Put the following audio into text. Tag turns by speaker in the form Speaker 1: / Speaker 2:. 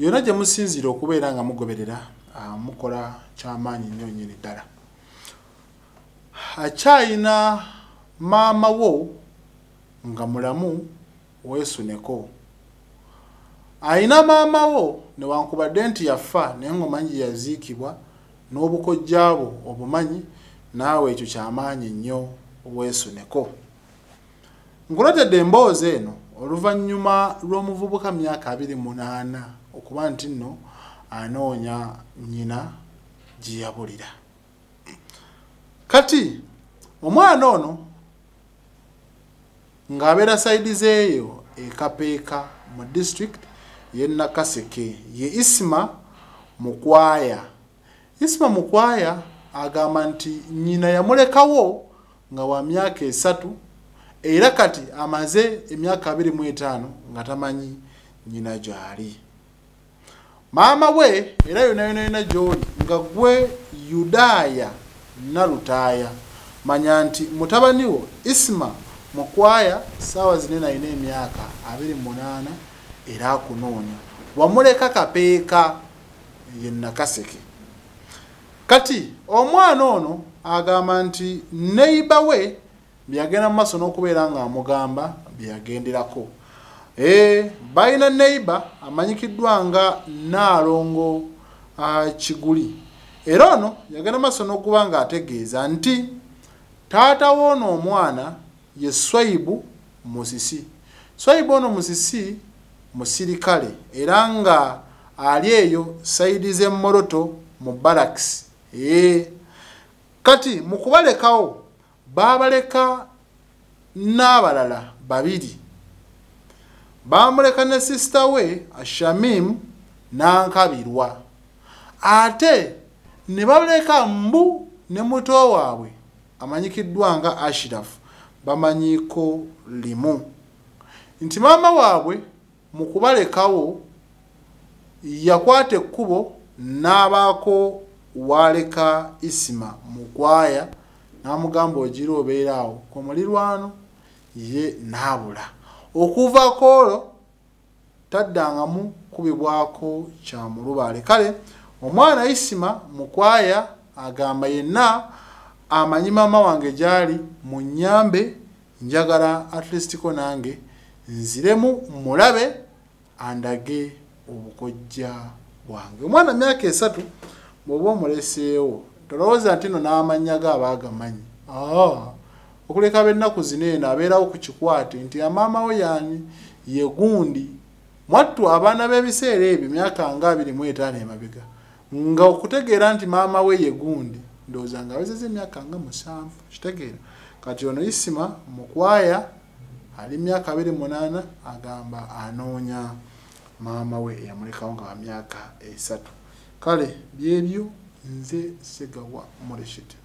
Speaker 1: yonna gye musinziira okubeera nga mugoberera ah, mukola kyamaanyi nnyo nnyini ddala. Akyayina maama wo nga mulamu weesuneko ayina maama wo newankubadde nti yafa naye ngaomanyi yaziikibwa n'obukojja bwo obumanyi naawe ekyo kyamaanyi nnyo weesuneko nkuletedde emboozi eno oluvannyuma lw'omuvubuka myaka 28 okuba nti nno anoonya nnyina gye yabulira. Kati omwana ono ng'abeera sayidi zeeyo ekapeeka mu disitulikiti ye nakaseke ye isima mukwaya. Isima mukwaya agamba nti nnyina yamulekawo nga wa myaka esatu era kati amaze emyaka 25 nga tamanyi nnyina gy'ali maama we era yona yona yona gy'oli nga gwe yudaaya nalutaaya. Manya nti mutabani wo isima mukwaya saawa zinene alina emyaka 28 era akunoonya. Wamuleka kapeeka ye nakaseke. Kati omwana ono agamba nti neiba we byagenda mu maaso n'okubeera nga amugamba byeyagenderako balina neiba amanyikiddwa nga naalongo uh, kiguli. Era ono yagenda maaso n'okuba nga ategeeza nti taata woono omwana ye swaibu musisi. Swaibu ono musisi musirikale era nga ali eyo saidi z'emmoroto mu baraks ee kati mu kubalekawo baabaleka n'abalala babiri baamuleka ne sisita we ashamim n'ankabirwa ate ne baleka mbu ne muto waabwe amanyikiddwa nga ashirafu bamanyiiko limu. Nti maama waabwe mu kubalekawo yakwata ekkubo n'abaako waleka isima mukwaya n'amugamba ogira obeera awo ku mulirwano ye naabula okuvaako olwo taddangamu kubibwako kyamulubaale kale omwana isima mukwaya agamba yenna amanyi maama wange gyali mu nyambe njagala atlistiko nange nziremu mulabe andage obukojja bwange. Omwana myaka esatu bw'oba omuleseewo tolowooza nti no n'amanya ge aba agamanyi okuleka b'ennaku zino eno abeerawo ku kikwate nti amaama we yaani ye gundi. Mwattu abaana b'ebiseera ebyo myaka nga abiri mu etaano emabega. Nga okutegeera nti maama we ye gundi ndowooza nga awezeza emyaka nga musanvu kitegeera. Kati ono isima mukwaya ali myaka abiri munaana agamba anoonya maama we eyamulekawo nga wa myaka esatu. Kale byebyo nze segawa moleshiti